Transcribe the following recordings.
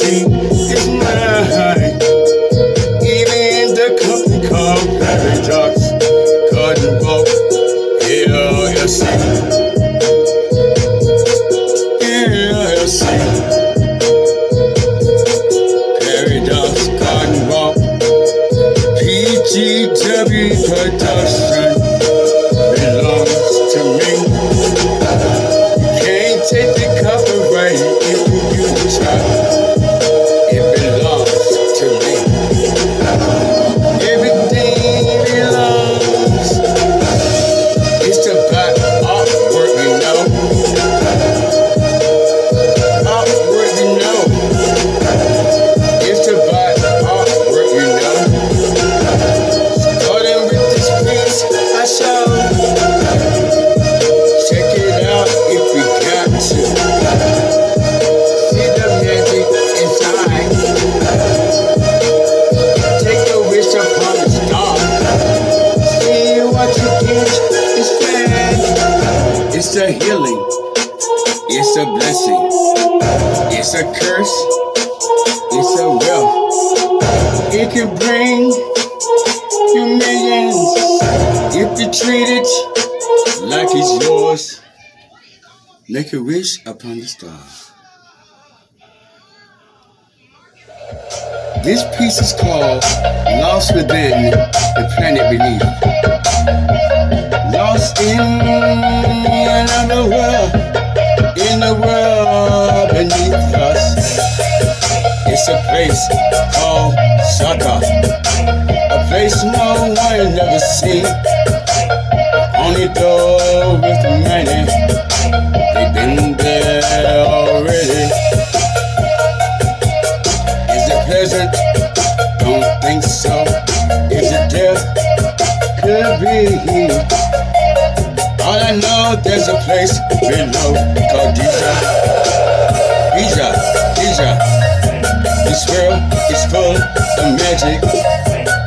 see Upon the star. This piece is called Lost Within the Planet Beneath. Lost in another world, in the world beneath us. It's a place called Saka, a place no one ever seen. Only those with money, they've been there already. Is it pleasant? Don't think so. Is it death? Could be. All I know, there's a place below called Deja. Deja, Deja. This world is full of magic.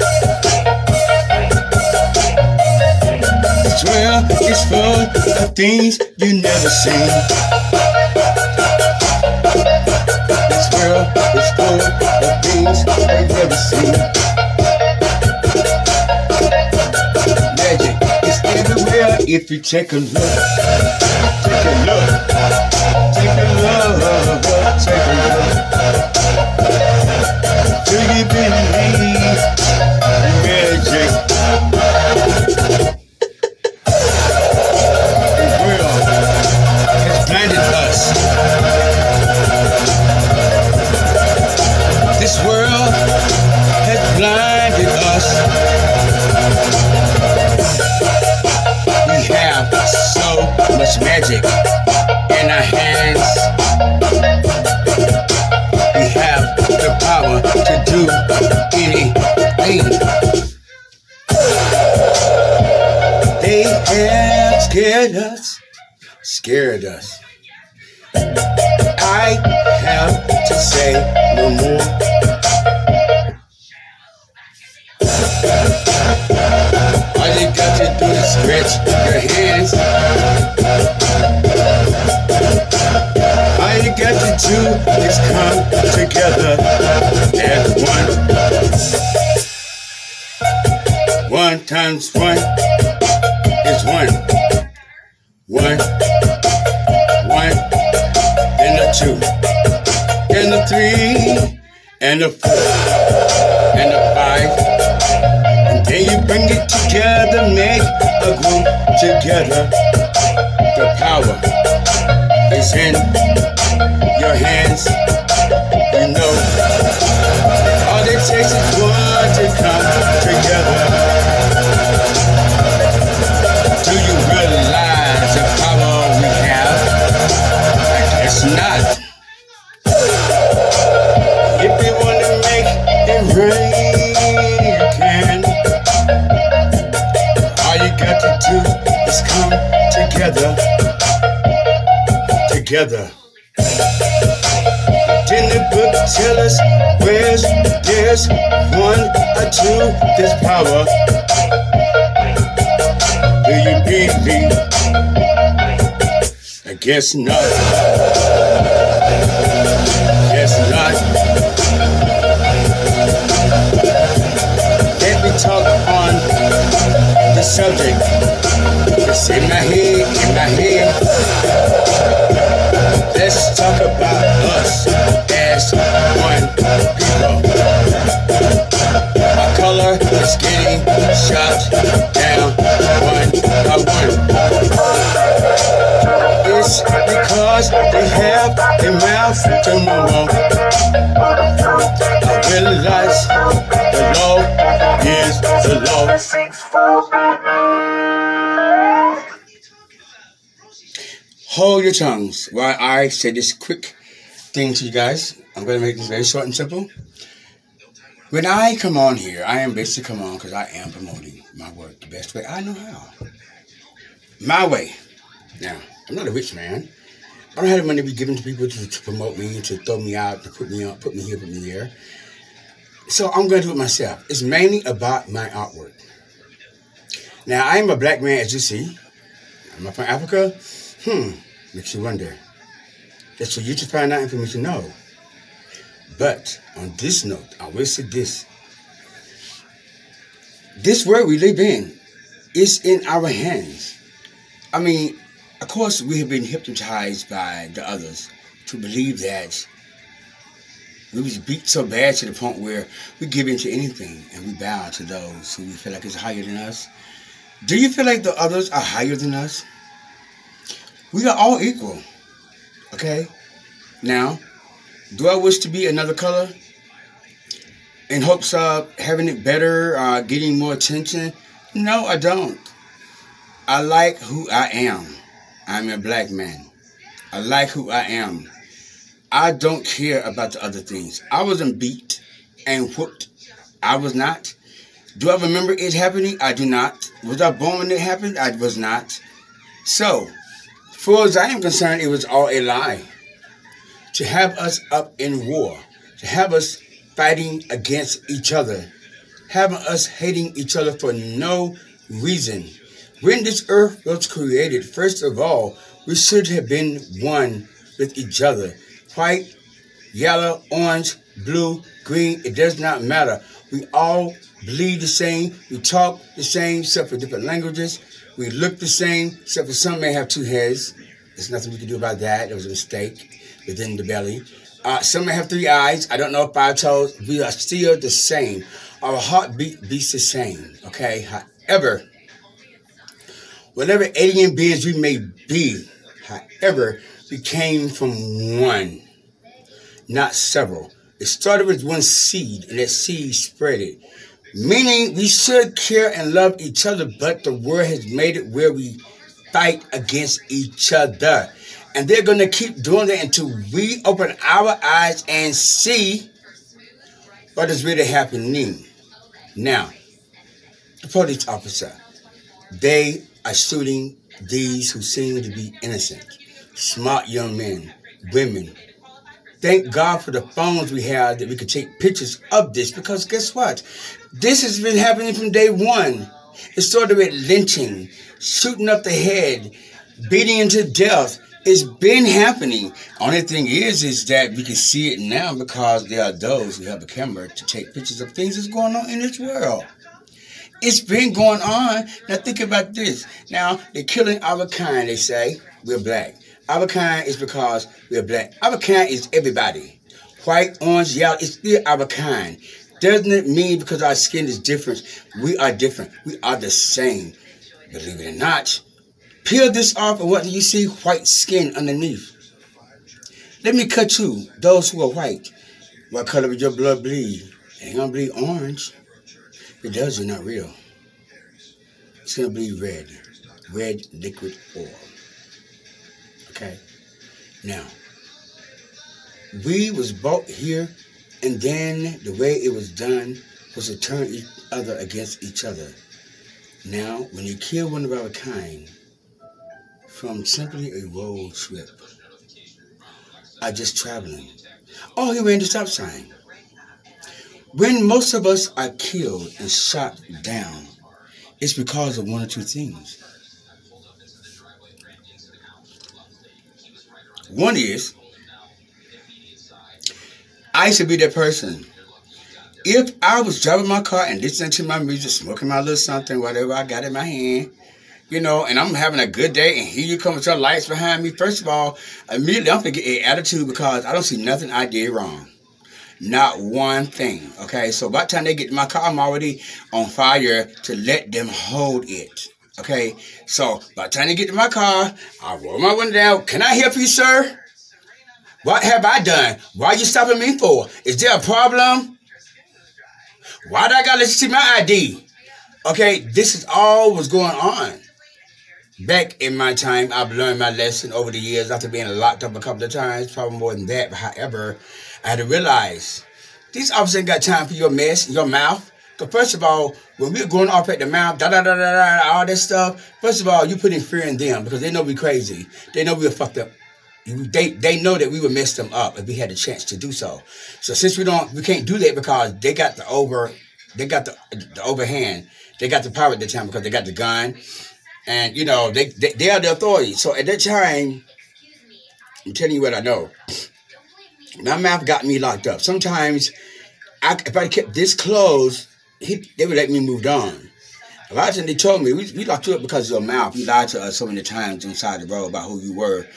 World is full of things you never seen. This world is full of things you never seen. Magic is everywhere if you take a look. Take a look. Take a look. Take a look. Do you believe together as one. One times one is one. One, one, and a two, and a three, and a four, and a five. And then you bring it together, make a group together. The power is in your hands. Together. Then the book tell us where's there's one or two, there's power. Do you believe? I guess not. Guess not. Let me talk on the subject. In my head, in my head. Let's talk about us as one people. My color is getting shot down one by one. It's because they have a mouth to move I realize the law is the law. Hold your tongues while I say this quick thing to you guys. I'm going to make this very short and simple. When I come on here, I am basically come on because I am promoting my work the best way I know how. My way. Now, I'm not a rich man. I don't have the money to be given to people to, to promote me, to throw me out, to put me on, put me here, put me there. So I'm going to do it myself. It's mainly about my artwork. Now, I am a black man, as you see. I'm from Africa. Hmm, makes you wonder. That's for you to find out information, no. But on this note, I will say this. This world we live in is in our hands. I mean, of course, we have been hypnotized by the others to believe that we was beat so bad to the point where we give in to anything and we bow to those who we feel like is higher than us. Do you feel like the others are higher than us? We are all equal. Okay? Now, do I wish to be another color? In hopes of having it better, uh, getting more attention? No, I don't. I like who I am. I'm a black man. I like who I am. I don't care about the other things. I wasn't beat and whooped. I was not. Do I remember it happening? I do not. Was I born when it happened? I was not. So, far as I am concerned, it was all a lie. To have us up in war, to have us fighting against each other, having us hating each other for no reason. When this earth was created, first of all, we should have been one with each other. White, yellow, orange, blue, green, it does not matter. We all bleed the same. We talk the same, except for different languages. We look the same, except for some may have two heads. There's nothing we can do about that. It was a mistake within the belly. Uh, some may have three eyes. I don't know if five toes. We are still the same. Our heartbeat beats the same. Okay. However, whatever alien beings we may be, however, we came from one, not several. It started with one seed, and that seed spread it. Meaning we should care and love each other, but the world has made it where we fight against each other. And they're going to keep doing that until we open our eyes and see what is really happening. Now, the police officer, they are shooting these who seem to be innocent, smart young men, women. Thank God for the phones we have that we can take pictures of this because guess what? This has been happening from day one. It started with lynching, shooting up the head, beating into death. It's been happening. Only thing is, is that we can see it now because there are those who have a camera to take pictures of things that's going on in this world. It's been going on. Now think about this. Now they're killing our kind. They say we're black. Our kind is because we're black. Our kind is everybody. White, orange, yellow. It's still our kind. Doesn't it mean because our skin is different, we are different. We are the same. Believe it or not. Peel this off and what do you see? White skin underneath. Let me cut you, those who are white. What color would your blood bleed? It ain't gonna bleed orange. It does, you're not real. It's gonna bleed red. Red liquid oil. Okay? Now, we was bought here and then the way it was done was to turn each other against each other. Now, when you kill one of our kind from simply a road trip, are just traveling. Oh, he ran the stop sign. When most of us are killed and shot down, it's because of one or two things. One is, I used to be that person. If I was driving my car and listening to my music, smoking my little something, whatever I got in my hand, you know, and I'm having a good day, and here you come with your lights behind me. First of all, immediately I'm gonna get an attitude because I don't see nothing I did wrong. Not one thing. Okay, so by the time they get to my car, I'm already on fire to let them hold it. Okay, so by the time they get to my car, I roll my window down. Can I help you, sir? What have I done? Why are you stopping me for? Is there a problem? Why do I gotta let you see my ID? Okay, this is all what's going on. Back in my time, I've learned my lesson over the years after being locked up a couple of times, probably more than that. However, I had to realize these officers ain't got time for your mess, your mouth. Because first of all, when we're going off at the mouth, da da da da da, all this stuff, first of all, you putting fear in them because they know we crazy. They know we are fucked up. They they know that we would mess them up if we had the chance to do so. So since we don't, we can't do that because they got the over, they got the, the overhand. They got the power at the time because they got the gun, and you know they, they they are the authority. So at that time, I'm telling you what I know. My mouth got me locked up. Sometimes, I, if I kept this closed, he, they would let me move on. A lot of times they told me, we, we locked you up because of your mouth. You lied to us so many times inside the road about who you were.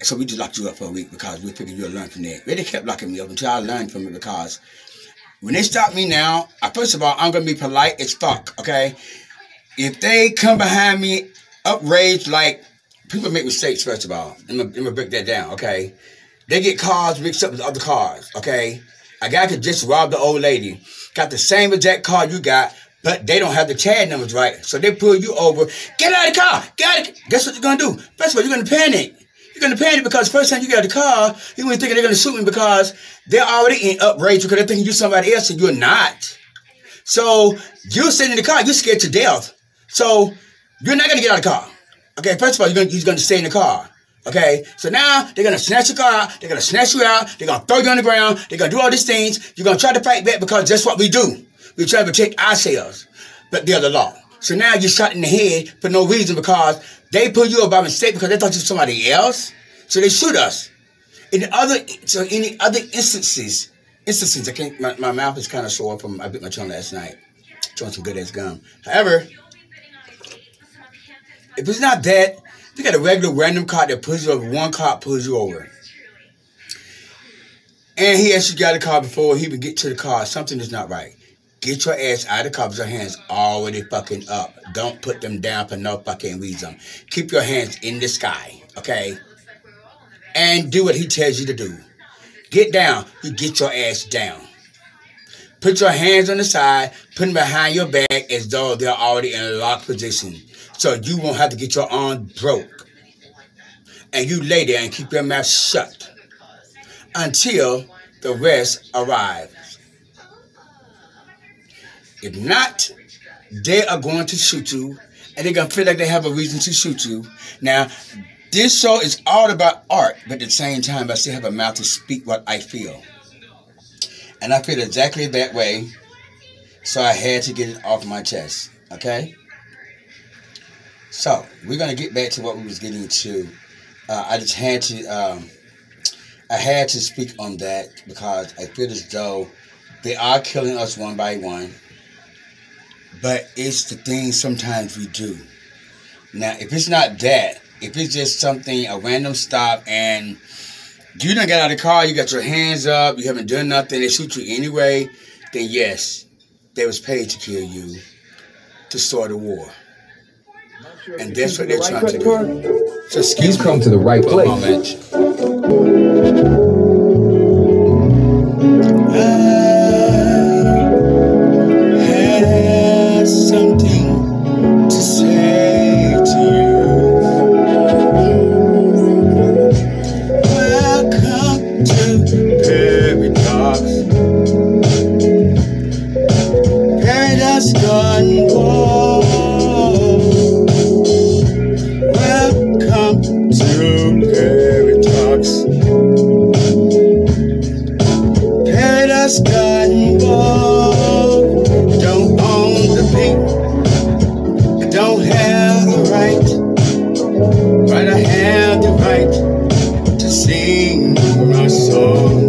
So we just locked you up for a week because we figured you'd learn from that. They kept locking me up until I learned from it because when they stop me now, I, first of all, I'm going to be polite as fuck, okay? If they come behind me upraged like, people make mistakes, first of all. I'm going to break that down, okay? They get cars mixed up with other cars, okay? A guy could just rob the old lady. Got the same exact car you got, but they don't have the tag numbers right. So they pull you over. Get out of the car. Get out of Guess what you're going to do? First of all, you're going to panic. You're going to panic because first time you get out of the car, you're going to think they're going to shoot me because they're already in uprage because they're thinking you're somebody else and you're not. So you're sitting in the car, you're scared to death. So you're not going to get out of the car. Okay, first of all, you're going to, you're going to stay in the car. Okay, so now they're gonna snatch your car, they're gonna snatch you out, they're gonna throw you on the ground, they're gonna do all these things. You're gonna try to fight back because that's what we do. We try to protect ourselves, but they're the law. So now you're shot in the head for no reason because they put you up by mistake because they thought you were somebody else. So they shoot us. In other, so any other instances, instances, I can't. My, my mouth is kind of sore from I bit my tongue last night, chewing some good ass gum. However, if it's not that, you got a regular random cop that pulls you over. One cop pulls you over. And he actually got a car before he would get to the car. Something is not right. Get your ass out of the car your hands already fucking up. Don't put them down for no fucking reason. Keep your hands in the sky, okay? And do what he tells you to do. Get down. You get your ass down. Put your hands on the side, put them behind your back as though they're already in a locked position so you won't have to get your arm broke. And you lay there and keep your mouth shut until the rest arrives. If not, they are going to shoot you and they're going to feel like they have a reason to shoot you. Now, this show is all about art, but at the same time, I still have a mouth to speak what I feel. And I feel exactly that way, so I had to get it off my chest, okay? So we're gonna get back to what we was getting to. Uh, I just had to, um, I had to speak on that because I feel as though they are killing us one by one. But it's the things sometimes we do. Now, if it's not that, if it's just something, a random stop, and you don't get out of the car, you got your hands up, you haven't done nothing, they shoot you anyway, then yes, they was paid to kill you to start a war. And that's what they're trying to do. So excuse You've come to the right place. sing my soul.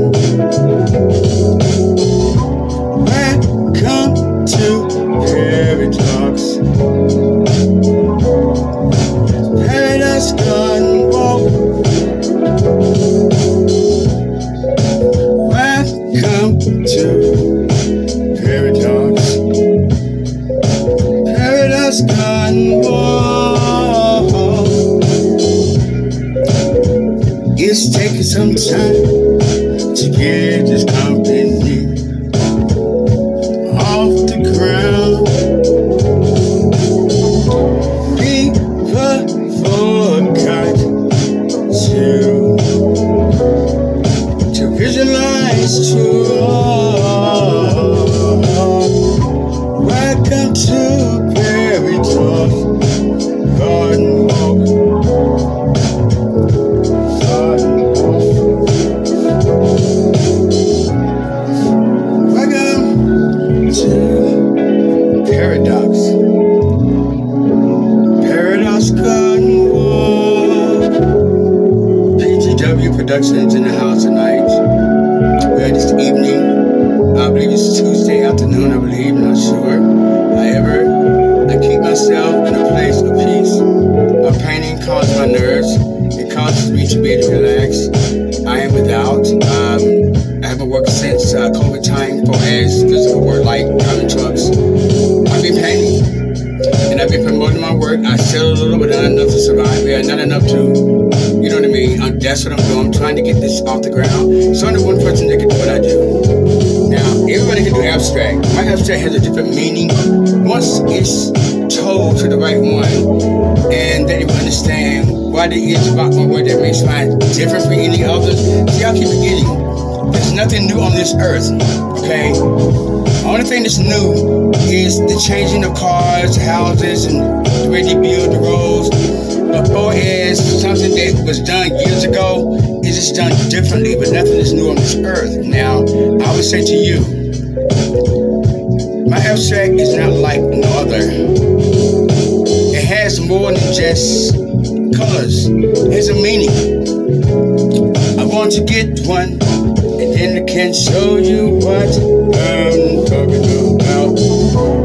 Once it's told to the right one, and then you understand what it is about my work that makes mine different from any others. See, I keep forgetting. There's nothing new on this earth, okay? The only thing that's new is the changing of cars, houses, and the way they build the roads. But far something that was done years ago, it's just done differently, but nothing is new on this earth. Now, I would say to you, abstract is not like no other. It has more than just colors. It has a meaning. I want to get one, and then I can show you what I'm talking about.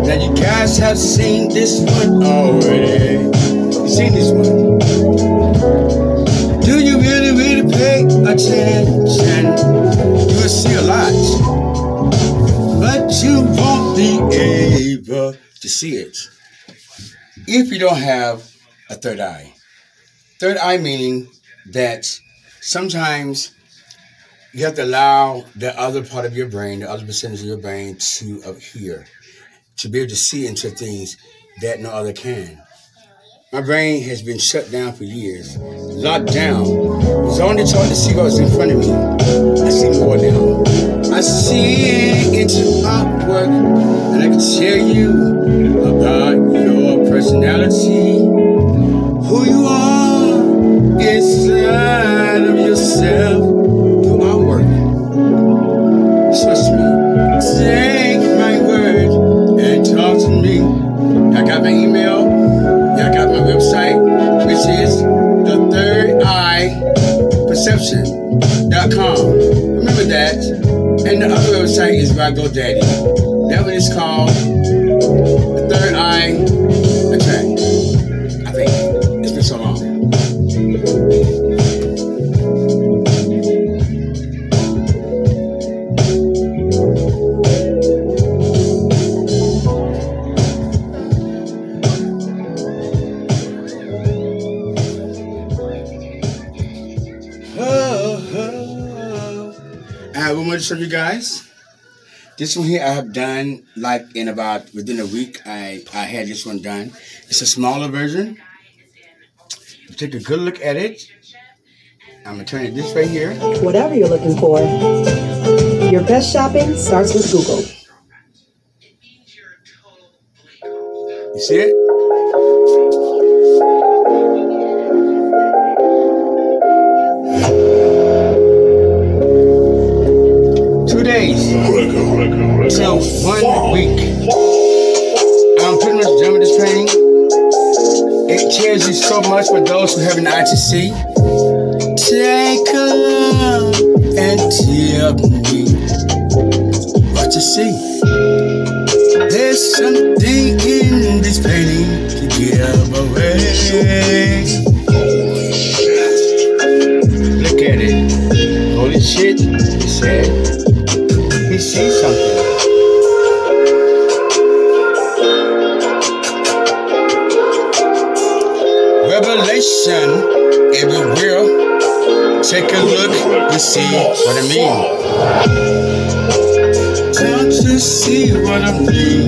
Now you guys have seen this one already. You've seen this one? Do you really, really pay attention? You will see a lot, be able to see it if you don't have a third eye. Third eye meaning that sometimes you have to allow the other part of your brain, the other percentage of your brain to appear, to be able to see into things that no other can. My brain has been shut down for years, locked down. It's only taught to see what's in front of me. I see more now. I see into artwork, and I can tell you about your personality, who you are inside of yourself through artwork. Trust me. Take my word and talk to me. I got my email. perception.com. Remember that. And the other website is by GoDaddy. That one is called the third eye attract. You guys. This one here I have done like in about within a week. I I had this one done. It's a smaller version. Take a good look at it. I'm gonna turn it this way here. Whatever you're looking for, your best shopping starts with Google. You see it? An eye to see. And see what I mean. Don't you see what I mean?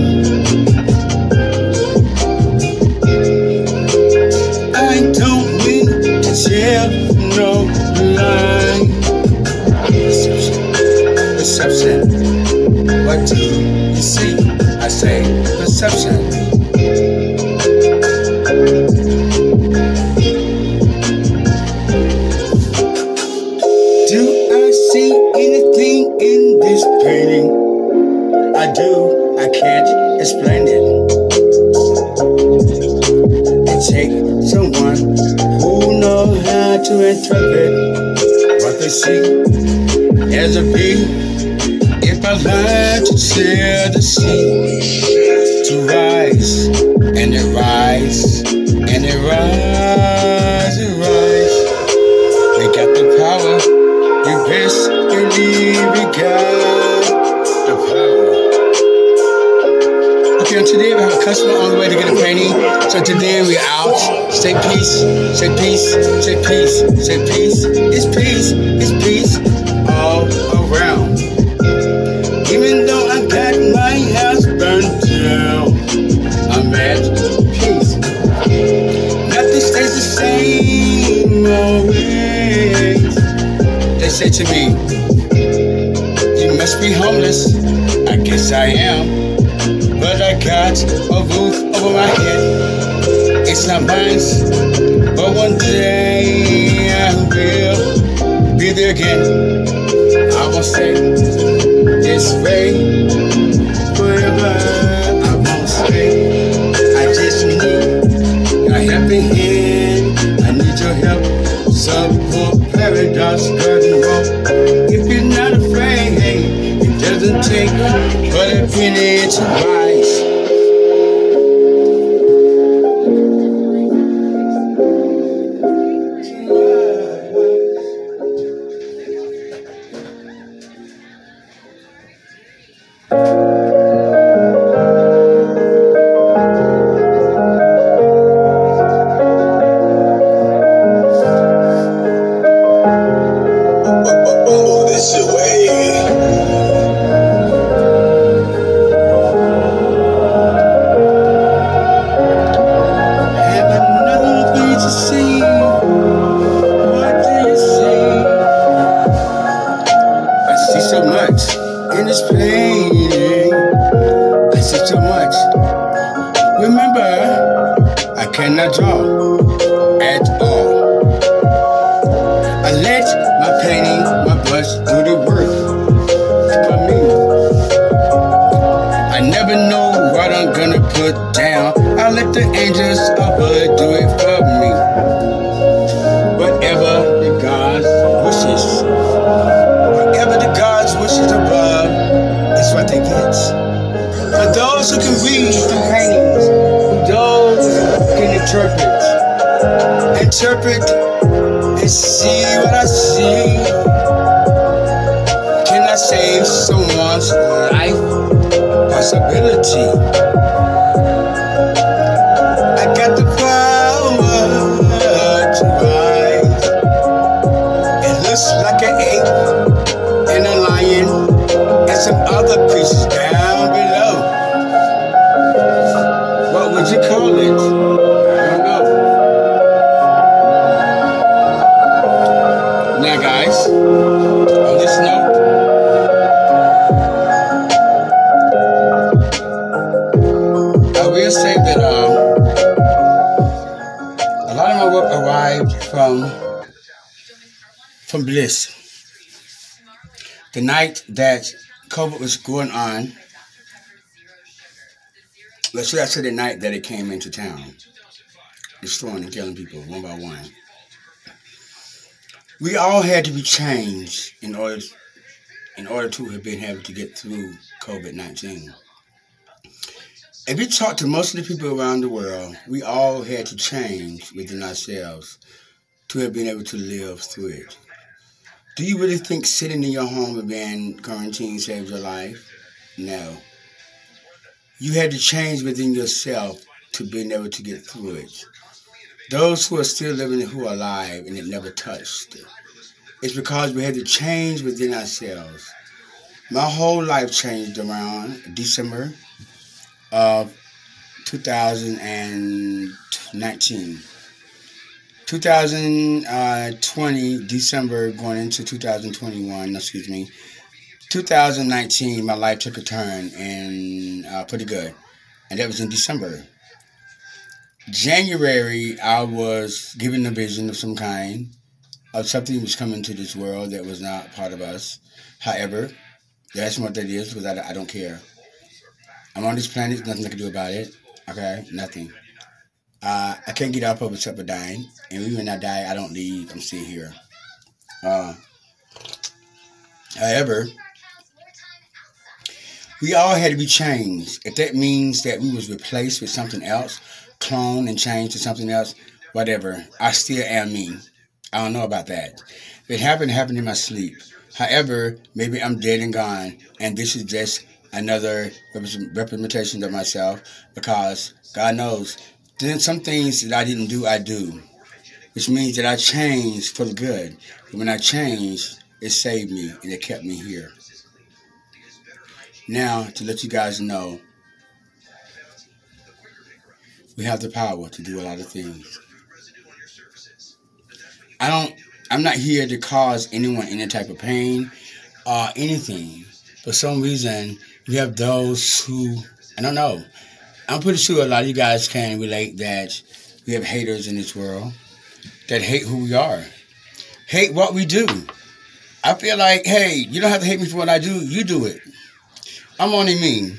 We on the way to get a painting. So today we're out. Say peace, say peace, say peace, say peace. It's peace, it's peace all around. Even though I got my house burned down, I'm at peace. Nothing stays the same always. They say to me, You must be homeless. I guess I am. Got a roof over my head. It's not mine, but one day I will be there again. I won't stay this way forever. I won't stay. I just need a helping hand. I need your help. Support paradise garden walk. If you're not afraid, it doesn't take but a penny to rise. At all. I let my painting, my brush do the work for me. I never know what I'm gonna put down. I let the angels above do it for me. Whatever the God's wishes, whatever the God's wishes above is what they get. For those who can read the paintings, those who can interpret, interpret and see what I see. Can I save someone's life? Possibility. I got the power to rise. It looks like an ape and a lion and some other creatures down below. What would you call it? From Bliss. The night that COVID was going on, let's say I say the night that it came into town, destroying and killing people one by one. We all had to be changed in order in order to have been able to get through COVID nineteen. If you talk to most of the people around the world, we all had to change within ourselves to have been able to live through it. Do you really think sitting in your home and being quarantined saved your life? No. You had to change within yourself to being able to get through it. Those who are still living, who are alive, and it never touched, It's because we had to change within ourselves. My whole life changed around December of 2019. 2020, December going into 2021, excuse me. 2019, my life took a turn and uh, pretty good. And that was in December. January, I was given a vision of some kind of something was coming to this world that was not part of us. However, that's what that is because I, I don't care. I'm on this planet, nothing I can do about it. Okay, nothing. Uh, I can't get off of except for dying. And even when I die, I don't leave. I'm still here. Uh, however, we all had to be changed. If that means that we was replaced with something else, cloned and changed to something else, whatever, I still am me. I don't know about that. It happened, happened in my sleep. However, maybe I'm dead and gone, and this is just another representation of myself because God knows then some things that I didn't do, I do, which means that I changed for the good. And when I changed, it saved me and it kept me here. Now, to let you guys know, we have the power to do a lot of things. I don't, I'm not here to cause anyone any type of pain or anything. For some reason, you have those who, I don't know, I'm pretty sure a lot of you guys can relate that we have haters in this world that hate who we are, hate what we do. I feel like, hey, you don't have to hate me for what I do. You do it. I'm only me.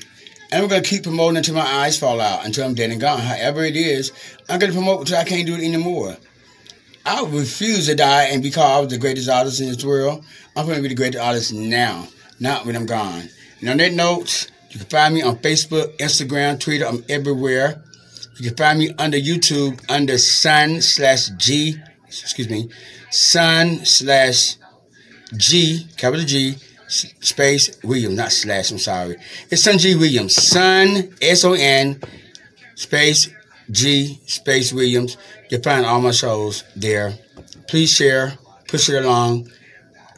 And we're going to keep promoting until my eyes fall out, until I'm dead and gone. However it is, I'm going to promote until I can't do it anymore. I refuse to die and be called the greatest artist in this world. I'm going to be the greatest artist now, not when I'm gone. And on that note, you can find me on Facebook, Instagram, Twitter. I'm everywhere. You can find me under YouTube under Son slash G, excuse me, Son slash G, capital G, space Williams, not slash, I'm sorry. It's Son G Williams. Son, S O N, space G, space Williams. You'll find all my shows there. Please share, push it along,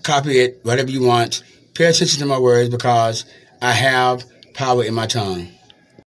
copy it, whatever you want. Pay attention to my words because I have power in my tongue.